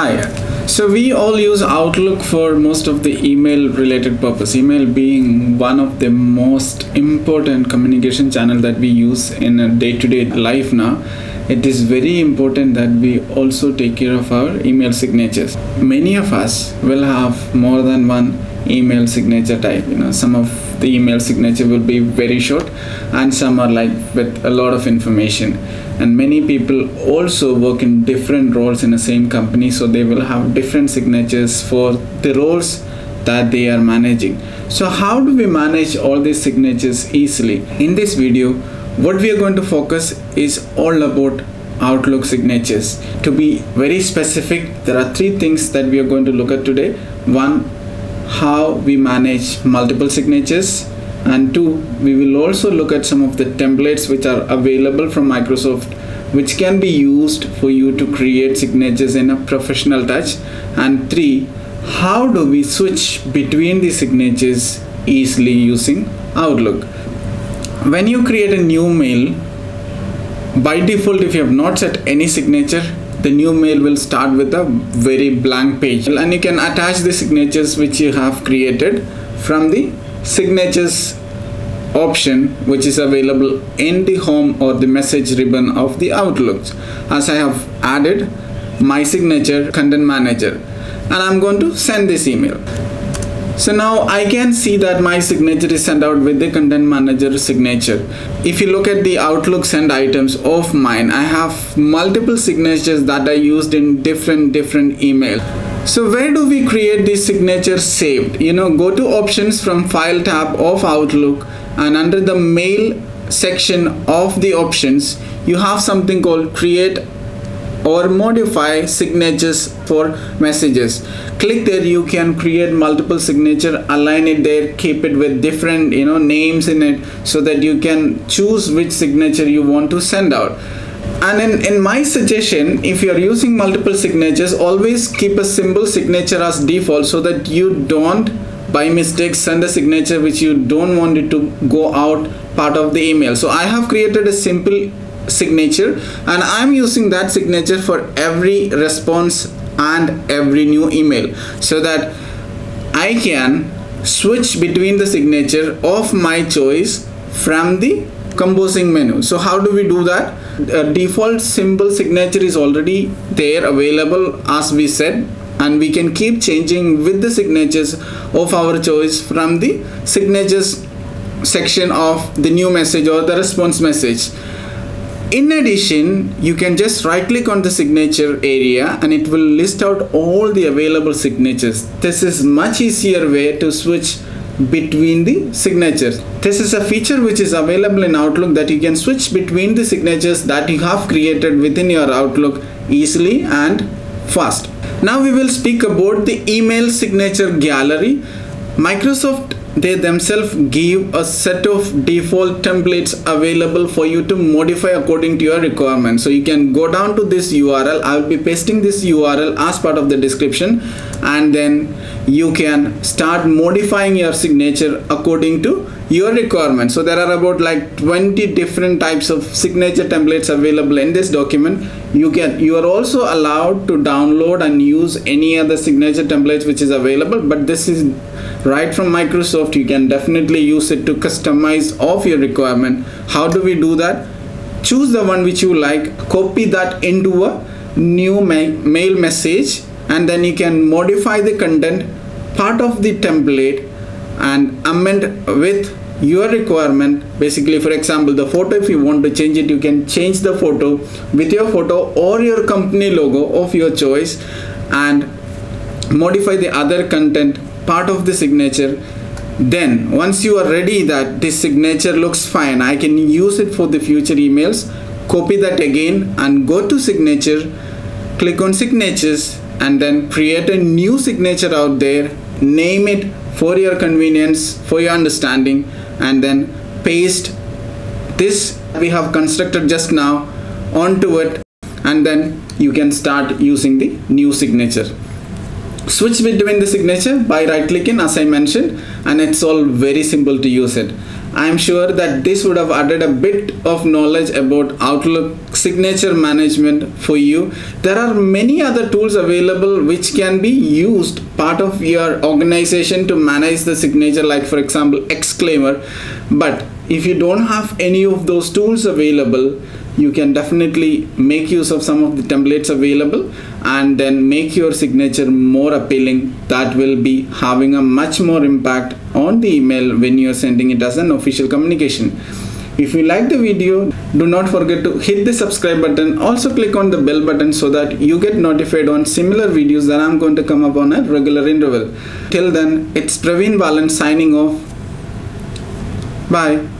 Hi. So we all use Outlook for most of the email related purpose. Email being one of the most important communication channel that we use in a day-to-day life now. It is very important that we also take care of our email signatures. Many of us will have more than one email signature type. You know, some of the email signature will be very short and some are like with a lot of information. And many people also work in different roles in the same company so they will have different signatures for the roles that they are managing. So how do we manage all these signatures easily? In this video what we are going to focus is all about outlook signatures. To be very specific there are three things that we are going to look at today. One how we manage multiple signatures and two we will also look at some of the templates which are available from microsoft which can be used for you to create signatures in a professional touch. And three how do we switch between the signatures easily using outlook? When you create a new mail by default if you have not set any signature the new mail will start with a very blank page. And you can attach the signatures which you have created from the signatures option which is available in the home or the message ribbon of the outlook. As i have added my signature content manager and i'm going to send this email so now I can see that my signature is sent out with the content manager signature. If you look at the Outlook send items of mine, I have multiple signatures that are used in different different email. So where do we create these signatures saved? You know, go to options from file tab of Outlook and under the mail section of the options, you have something called create or modify signatures for messages. Click there you can create multiple signature align it there keep it with different you know names in it so that you can choose which signature you want to send out. And in, in my suggestion if you're using multiple signatures always keep a simple signature as default so that you don't by mistake send a signature which you don't want it to go out part of the email. So i have created a simple signature. And I'm using that signature for every response and every new email so that I can switch between the signature of my choice from the composing menu. So how do we do that? Default symbol signature is already there available as we said and we can keep changing with the signatures of our choice from the signatures section of the new message or the response message in addition you can just right click on the signature area and it will list out all the available signatures. This is much easier way to switch between the signatures. This is a feature which is available in outlook that you can switch between the signatures that you have created within your outlook easily and fast. Now we will speak about the email signature gallery. Microsoft they themselves give a set of default templates available for you to modify according to your requirements so you can go down to this url i'll be pasting this url as part of the description. And then you can start modifying your signature according to your requirement so there are about like 20 different types of signature templates available in this document. You can you are also allowed to download and use any other signature templates which is available but this is right from Microsoft. You can definitely use it to customize of your requirement. How do we do that? Choose the one which you like copy that into a new ma mail message and then you can modify the content. Part of the template and amend with your requirement. Basically for example the photo if you want to change it you can change the photo with your photo or your company logo of your choice and modify the other content part of the signature. Then once you are ready that this signature looks fine I can use it for the future emails copy that again and go to signature click on signatures and then create a new signature out there name it for your convenience for your understanding and then paste this we have constructed just now onto it and then you can start using the new signature. Switch between the signature by right clicking as I mentioned and it's all very simple to use it I'm sure that this would have added a bit of knowledge about Outlook signature management for you. There are many other tools available which can be used part of your organization to manage the signature, like, for example, Exclaimer. But if you don't have any of those tools available, you can definitely make use of some of the templates available and then make your signature more appealing that will be having a much more impact on the email when you're sending it as an official communication. If you like the video do not forget to hit the subscribe button. Also click on the bell button so that you get notified on similar videos that i'm going to come up on a regular interval. Till then it's praveen balan signing off. Bye